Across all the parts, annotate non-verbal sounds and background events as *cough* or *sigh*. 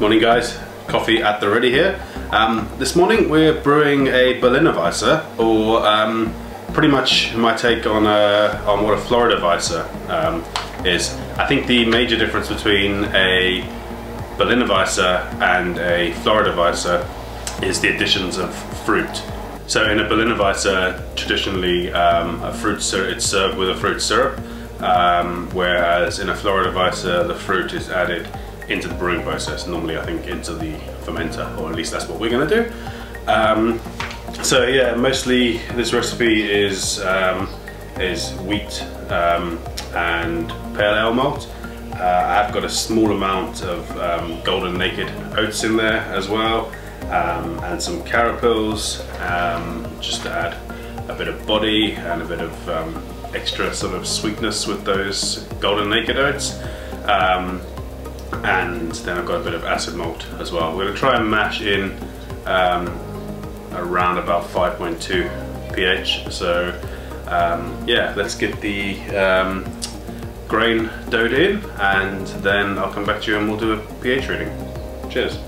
Morning guys, coffee at the ready here. Um, this morning we're brewing a Berliner Weisse, or um, pretty much my take on, uh, on what a Florida Weisse um, is. I think the major difference between a Berliner Weisse and a Florida Weisse is the additions of fruit. So in a Berliner Weisse, traditionally um, a fruit it's served with a fruit syrup, um, whereas in a Florida Weisse the fruit is added into the brewing process, normally I think into the fermenter, or at least that's what we're to do. Um, so yeah, mostly this recipe is um, is wheat um, and pale ale malt. Uh, I've got a small amount of um, golden naked oats in there as well, um, and some carapils, just to add a bit of body and a bit of extra sort of sweetness with those golden naked oats. Um, and then I've got a bit of acid malt as well. We're to try and mash in um, around about 5.2 pH. So um, yeah, let's get the um, grain doughed in and then I'll come back to you and we'll do a pH reading. Cheers.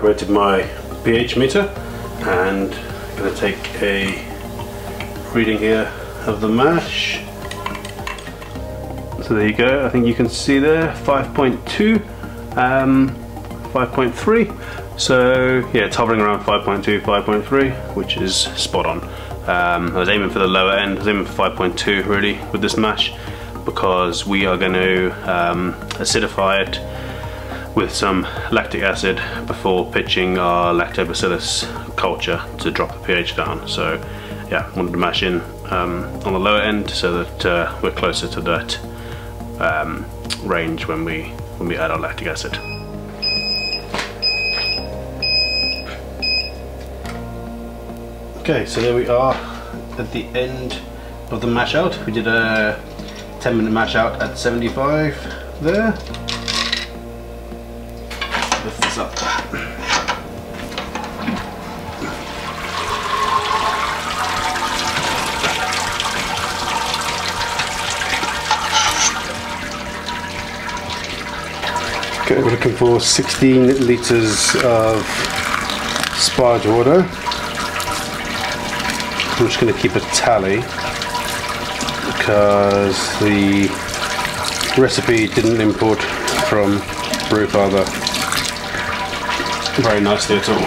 Calibrated my pH meter and I'm going to take a reading here of the mash. So there you go, I think you can see there 5.2, um, 5.3. So yeah, it's hovering around 5.2, 5.3, which is spot on. Um, I was aiming for the lower end, I was aiming for 5.2 really with this mash because we are going to um, acidify it with some lactic acid before pitching our lactobacillus culture to drop the pH down. So yeah, wanted to mash in um, on the lower end so that uh, we're closer to that um, range when we when we add our lactic acid. Okay, so there we are at the end of the mash out. We did a 10 minute mash out at 75 there this up. Okay, we're looking for 16 litres of sparge water. I'm just going to keep a tally because the recipe didn't import from Brewfather very nicely at all.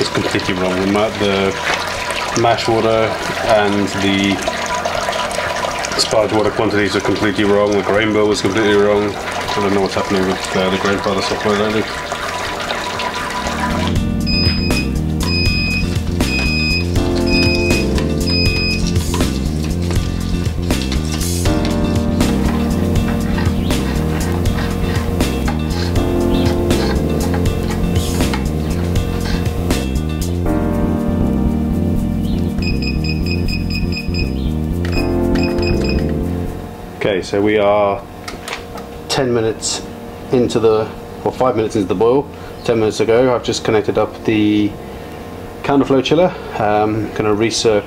It's completely wrong. The mash water and the sparge water quantities are completely wrong. The grain bill was completely wrong. I don't know what's happening with uh, the Grainfather software lately. So we are 10 minutes into the, or 5 minutes into the boil. 10 minutes ago, I've just connected up the counterflow chiller. Um, going to recirc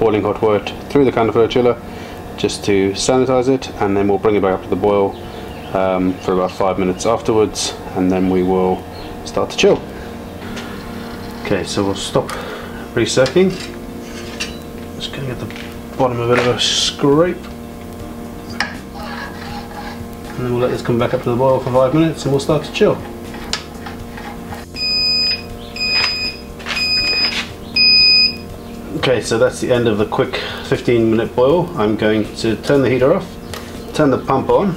boiling hot wort through the counterflow chiller just to sanitize it and then we'll bring it back up to the boil um, for about five minutes afterwards and then we will start to chill. Okay, so we'll stop recircing. Just gonna get the bottom a bit of a scrape. And then we'll let this come back up to the boil for five minutes and we'll start to chill. Okay, so that's the end of the quick 15 minute boil. I'm going to turn the heater off, turn the pump on.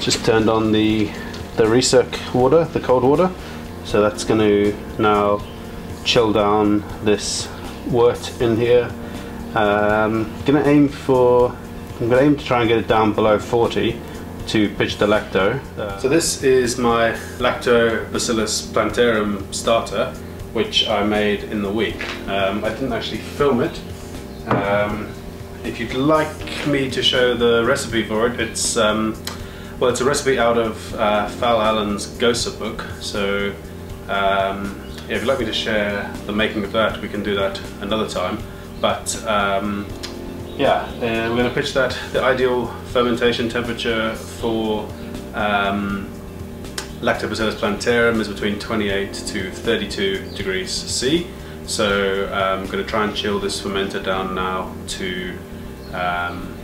Just turned on the, the recirc water, the cold water. So that's going to now chill down this wort in here. Um, gonna aim for, I'm gonna aim to try and get it down below 40 to pitch the lacto. Uh, so this is my Lactobacillus plantarum starter which I made in the week. Um, I didn't actually film it. Um, if you'd like me to show the recipe for it, it's um, well, it's a recipe out of uh, Fal Allen's Gose book. So um, yeah, if you'd like me to share the making of that, we can do that another time. But um, yeah, uh, we're going to pitch that the ideal fermentation temperature for um, Lactobacillus plantarum is between 28 to 32 degrees C. So um, I'm going to try and chill this fermenter down now to um,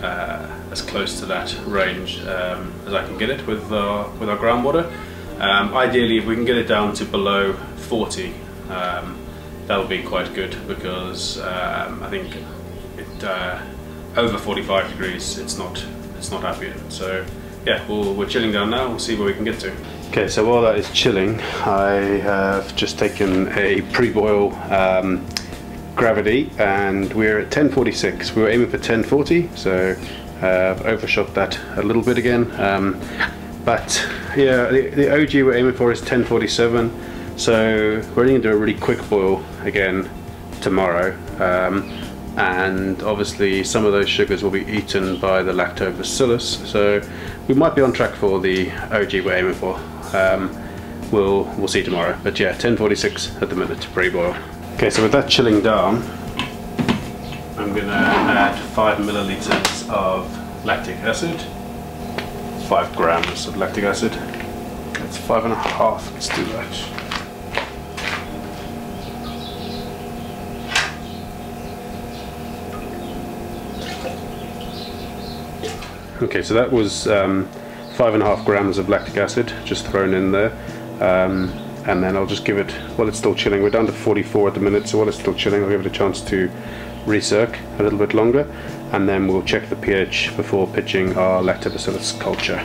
uh, as close to that range um, as I can get it with, uh, with our groundwater. Um, ideally, if we can get it down to below 40, um, that'll be quite good because um, I think uh, over 45 degrees, it's not it's not happy. So yeah, we we are chilling down now. We'll see where we can get to. Okay, so while that is chilling, I have just taken a pre-boil um, gravity and we're at 1046. We were aiming for 1040, so uh, I've overshot that a little bit again. Um, but yeah, the, the, OG we're aiming for is 1047, so we're going to do a really quick boil again tomorrow. Um, and obviously some of those sugars will be eaten by the lactobacillus. So we might be on track for the OG we're aiming for. Um, we'll we'll see tomorrow. But yeah 1046 at the minute to pre-boil. Okay so with that chilling down I'm gonna add 5 milliliters of lactic acid. 5 grams of lactic acid. That's five and a half let's do that Okay, so that was um, five and a half grams of lactic acid just thrown in there. Um, and then I'll just give it, while it's still chilling, we're down to 44 at the minute, so while it's still chilling, I'll give it a chance to recirc a little bit longer, and then we'll check the pH before pitching our lactobacillus culture.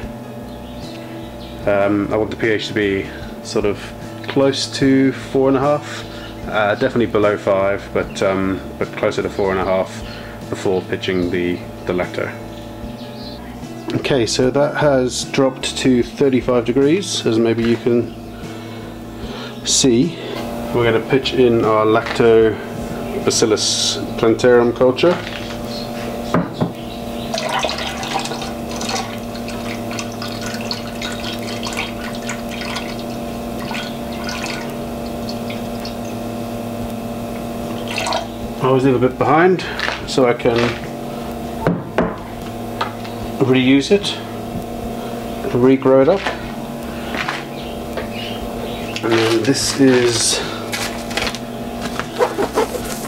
Um, I want the pH to be sort of close to four and a half, uh, definitely below five, but um, but closer to four and a half before pitching the the lacto. Okay, so that has dropped to 35 degrees, as maybe you can see. We're going to pitch in our Lactobacillus plantarum culture. I leave a bit behind so I can reuse it, regrow it up. And this is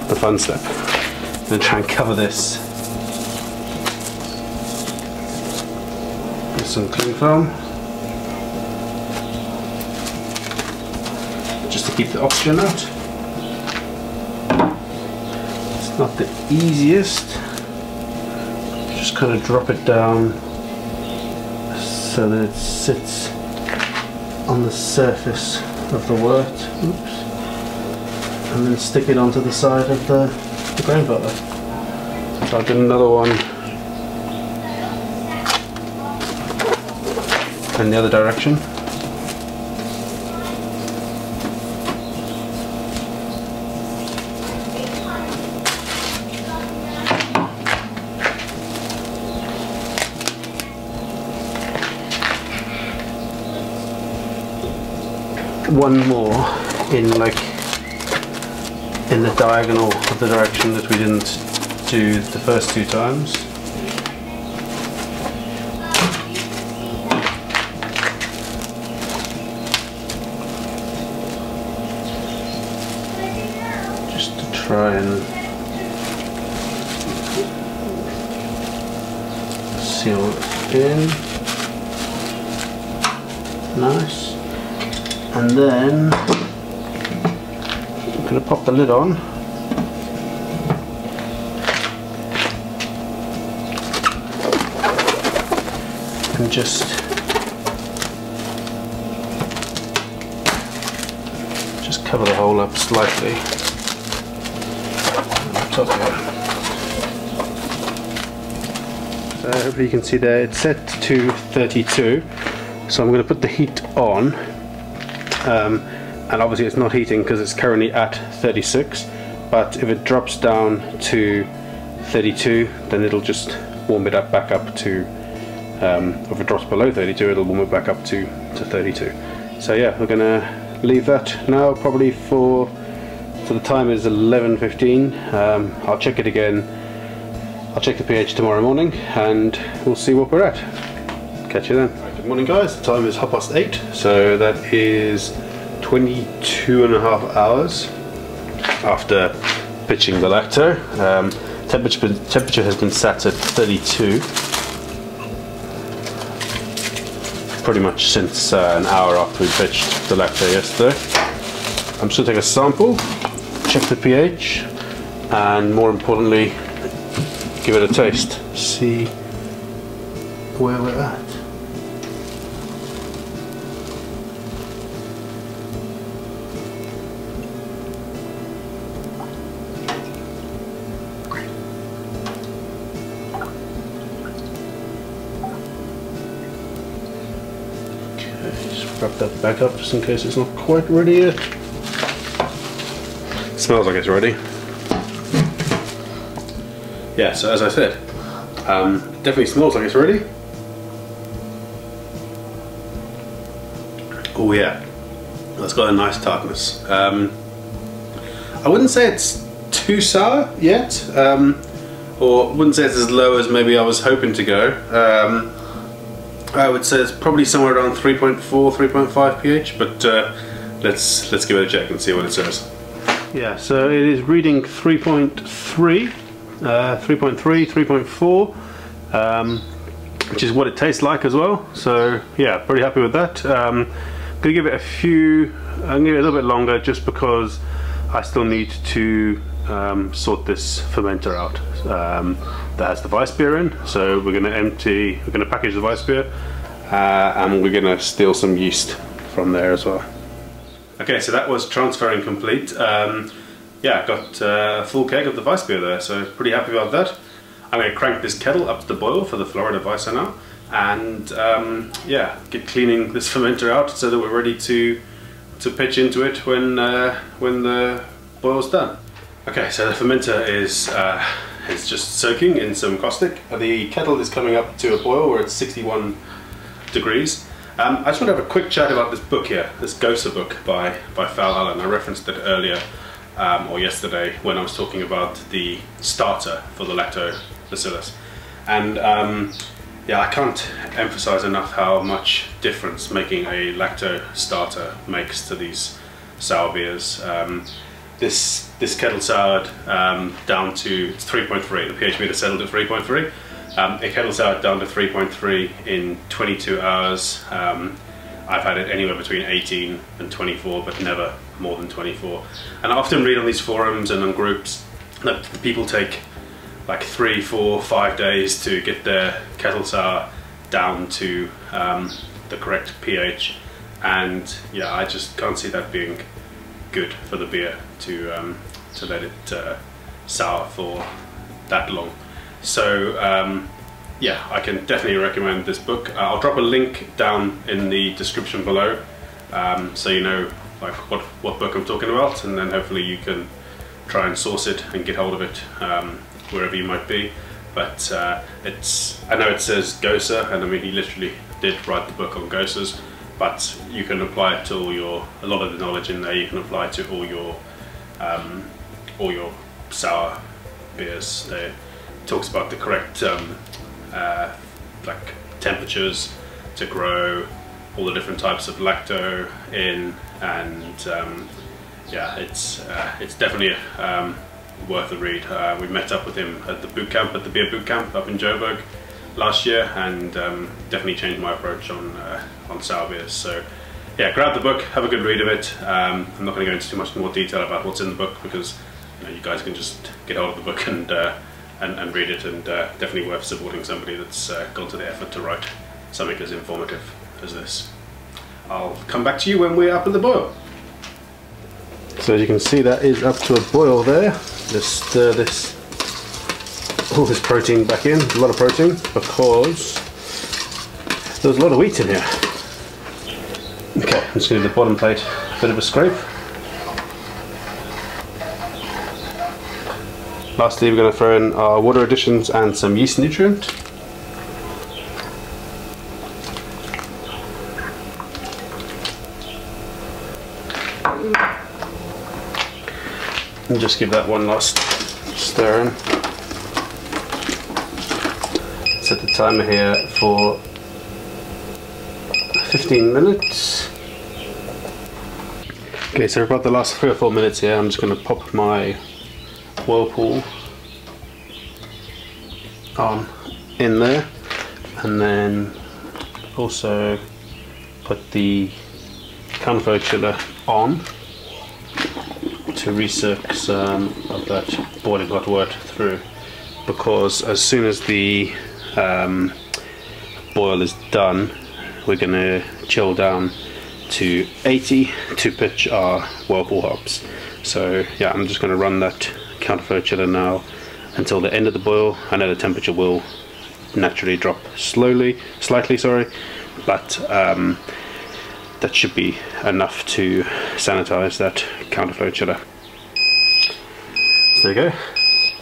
the fun step. I'm to try and cover this with some cling film. Just to keep the oxygen out. It's not the easiest just kind of drop it down so that it sits on the surface of the wort. Oops. And then stick it onto the side of the, the Grainfather. So I'll do another one in the other direction. One more in like in the diagonal of the direction that we didn't do the first two times. Just to try and seal it in. Nice. And then I'm going to pop the lid on. And just just cover the hole up slightly. Top here. So hopefully you can see there it's set to 32 so I'm going to put the heat on um, and obviously it's not heating because it's currently at 36 but if it drops down to 32 then it'll just warm it up back up to um, if it drops below 32 it'll warm it back up to, to 32 so yeah we're gonna leave that now probably for so the time is 11.15 um, I'll check it again. I'll check the pH tomorrow morning and we'll see what we're at. Catch you then good morning guys. The time is half past eight so that is 22 and a half hours after pitching the lacto. Um, temperature, temperature has been set at 32 pretty much since uh, an hour after we pitched the lacto yesterday. I'm just going to take a sample check the pH and more importantly give it a taste. See where we're at Just wrap that back up just in case it's not quite ready yet. It smells like it's ready. Yeah, so as I said, um, definitely smells like it's ready. Oh yeah, that's got a nice tartness. Um, I wouldn't say it's too sour yet, um, or wouldn't say it's as low as maybe I was hoping to go. Um, I would say it's probably somewhere around 3.4, 3.5 pH, but uh, let's let's give it a check and see what it says. Yeah, so it is reading 3.3, uh, 3.3, 3.4, um, which is what it tastes like as well. So yeah, pretty happy with that. Um, gonna give it a few, I'm gonna give it a little bit longer just because I still need to um, sort this fermenter out um, that has the Weiss beer in. So we're going to empty, we're going to package the Weiss beer uh, and we're going to steal some yeast from there as well. Okay, so that was transferring complete. Um, yeah, got uh, a full keg of the Weiss beer there, so pretty happy about that. I'm going to crank this kettle up to the boil for the Florida Weisser now and um, yeah, get cleaning this fermenter out so that we're ready to to pitch into it when uh, when the boil's done. Okay, so the fermenter is, uh, is just soaking in some caustic. The kettle is coming up to a boil where it's 61 degrees. Um, I just want to have a quick chat about this book here, this Gose book by, by Fal Allen. I referenced it earlier um, or yesterday when I was talking about the starter for the lactobacillus. And um, yeah, I can't emphasize enough how much difference making a lacto starter makes to these sour beers. This this kettle soured um, down to 3.3. The pH meter settled at 3.3. Um, a kettle soured down to 3.3 in 22 hours. Um, I've had it anywhere between 18 and 24, but never more than 24. And I often read on these forums and on groups that people take like three, four, five days to get their kettle sour down to um, the correct pH. And yeah, I just can't see that being good for the beer to um, to let it uh, sour for that long. So um, yeah, I can definitely recommend this book. Uh, I'll drop a link down in the description below, um, so you know like what what book I'm talking about, and then hopefully you can try and source it and get hold of it um, wherever you might be. But uh, it's I know it says Gose, and I mean he literally did write the book on Goses but you can apply it to all your a lot of the knowledge in there you can apply to all your um, all your sour beers. It talks about the correct um, uh, like temperatures to grow, all the different types of lacto in, and um, yeah, it's uh, it's definitely um, worth a read. Uh, we met up with him at the boot camp, at the beer boot camp up in Joburg last year, and um, definitely changed my approach on uh, on sour beers. So yeah, grab the book, have a good read of it. Um, I'm not going to go into too much more detail about what's in the book because you, know, you guys can just get hold of the book and uh, and, and, read it, and uh, definitely worth supporting somebody that's uh, gone to the effort to write something as informative as this. I'll come back to you when we're up at the boil. So as you can see that is up to a boil there. Just stir this all this protein back in, a lot of protein because there's a lot of wheat in here. Just do the bottom plate a bit of a scrape. Lastly, we're going to throw in our water additions and some yeast nutrient. And just give that one last stir in. Set the timer here for 15 minutes. Okay, so about the last three or four minutes here, I'm just going to pop my whirlpool on in there and then also put the counterflow chiller on to recirc some of that boiling hot water through. Because as soon as the um, boil is done we're going to chill down to 80 to pitch our whirlpool hops so yeah I'm just going to run that counterflow chiller now until the end of the boil. I know the temperature will naturally drop slowly, slightly, sorry, but um, that should be enough to sanitize that counterflow chiller. There you go.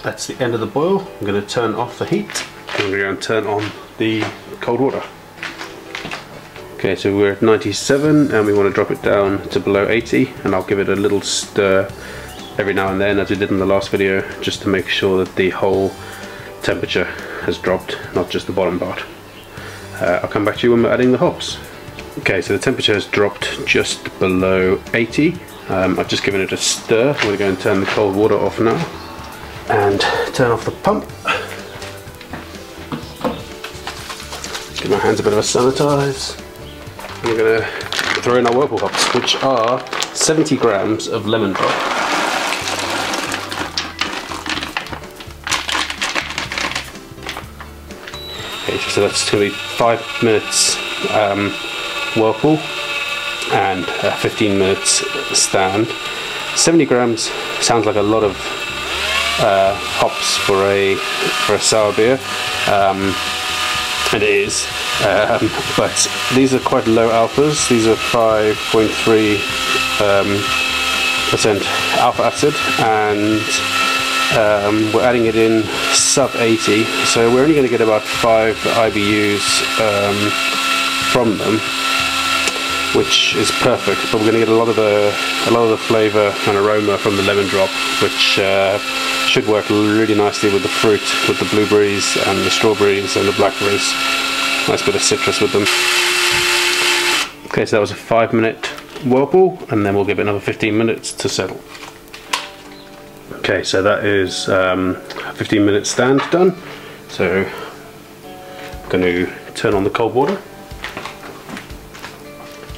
That's the end of the boil. I'm going to turn off the heat. I'm going to go and turn on the cold water. Okay, so we're at 97 and we want to drop it down to below 80 and I'll give it a little stir every now and then as we did in the last video just to make sure that the whole temperature has dropped not just the bottom part. Uh, I'll come back to you when we're adding the hops. Okay so the temperature has dropped just below 80 um, I've just given it a stir. I'm going to go and turn the cold water off now and turn off the pump. Give my hands a bit of a sanitize I'm going to throw in our whirlpool hops which are 70 grams of lemon drop. So that's going to be five minutes um, whirlpool and uh, 15 minutes stand. 70 grams sounds like a lot of uh, hops for a for a sour beer um, and it is um, but these are quite low alphas. These are 5.3 um, percent alpha acid and um, we're adding it in sub 80 so we're only going to get about 5 IBUs um, from them which is perfect but we're going to get a lot of the a lot of the flavor and aroma from the lemon drop which uh, should work really nicely with the fruit with the blueberries and the strawberries and the blackberries nice bit of citrus with them okay so that was a 5 minute whirlpool and then we'll give it another 15 minutes to settle Okay, so that is um, 15 minute stand done. So I'm going to turn on the cold water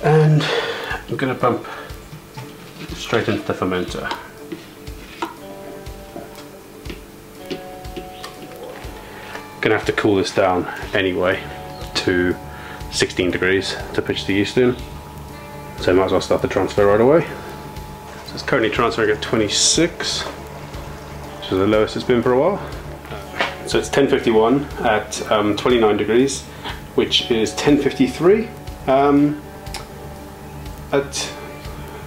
and I'm going to pump straight into the fermenter. Going to have to cool this down anyway to 16 degrees to pitch the yeast in. So might as well start the transfer right away. So it's currently transferring at 26 which is the lowest it's been for a while. So it's 1051 at um, 29 degrees, which is 1053 um, at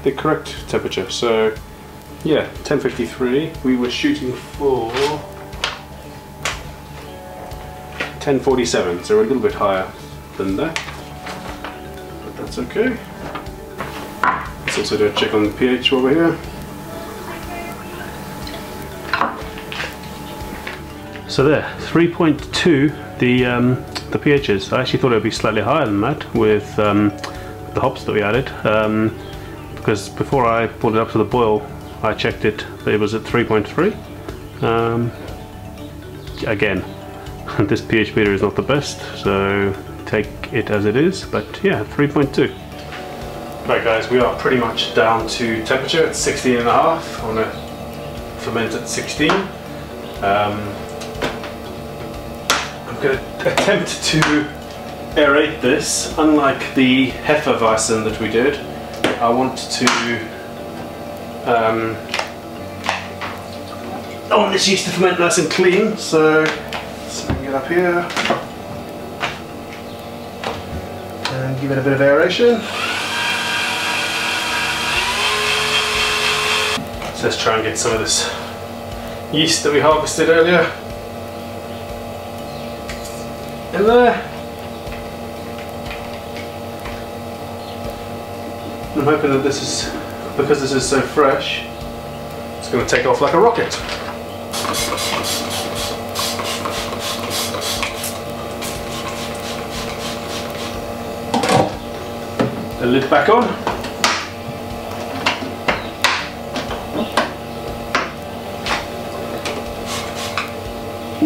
the correct temperature. So yeah, 1053. We were shooting for 1047, so we're a little bit higher than that, but that's okay. Let's also do a check on the pH over here. So there, 3.2 the um, the pHs. I actually thought it would be slightly higher than that with um, the hops that we added um, because before I brought it up to the boil I checked it, it was at 3.3 um, again *laughs* this pH meter is not the best so take it as it is but yeah 3.2 Right guys we are pretty much down to temperature at 16 and a half on a ferment at 16 um, I'm going to attempt to aerate this. Unlike the Hefeweizen that we did I want to um, I want this yeast to ferment nice and clean so up here and give it a bit of aeration so let's try and get some of this yeast that we harvested earlier in there. I'm hoping that this is, because this is so fresh, it's going to take off like a rocket. Lid back on.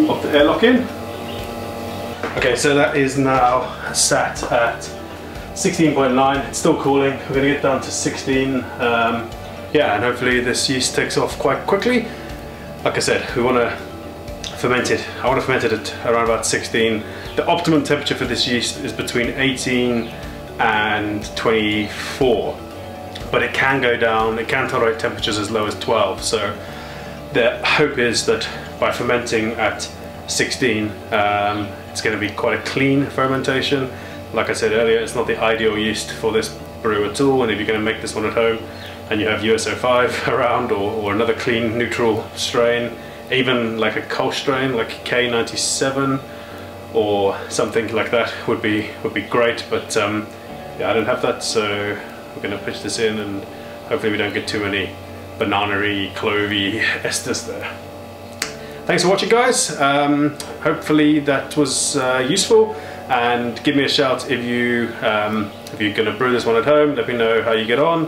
Pop the airlock in. Okay, so that is now sat at 16.9. It's still cooling. We're going to get down to 16. Um, yeah, and hopefully this yeast takes off quite quickly. Like I said, we want to ferment it. I want to ferment it at around about 16. The optimum temperature for this yeast is between 18 and 24. But it can go down, it can tolerate temperatures as low as 12. So the hope is that by fermenting at 16, um, it's going to be quite a clean fermentation. Like I said earlier, it's not the ideal yeast for this brew at all, and if you're going to make this one at home and you have US-05 *laughs* around or, or another clean neutral strain, even like a Kolsch strain like K97 or something like that would be would be great, but um, yeah, I don't have that, so we're to pitch this in and hopefully we don't get too many banana-y, clovey *laughs* esters there. Thanks for watching guys. Um, hopefully that was uh, useful and give me a shout if you um, if you're to brew this one at home. Let me know how you get on.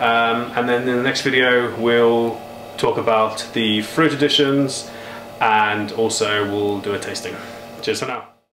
Um, and then in the next video we'll talk about the fruit additions and also we'll do a tasting. Cheers for now.